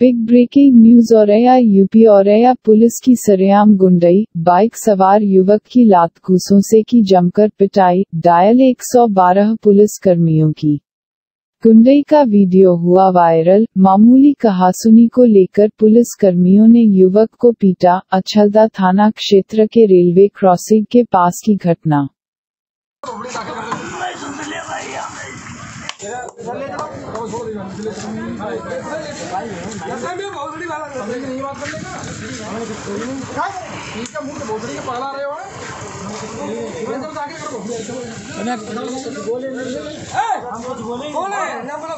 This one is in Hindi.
Big breaking news Auraiya UP Auraiya police की सरेआम गुंडई, बाइक सवार युवक की लात घूसों से की जमकर पिटाई, डायल 112 पुलिस कर्मियों की। गुंडई का वीडियो हुआ वायरल, मामूली कहासुनी को लेकर पुलिस कर्मियों ने युवक को पीटा, अछलदा थाना क्षेत्र के रेलवे क्रॉसिंग के पास की घटना। जैसे भी बहुत बड़ी बात है समझ नहीं बात करने का ठीक है मुंह तो बहुत बड़ी पाला रहे हो मैं तो आगे करो बोले बोले बोले ना बोला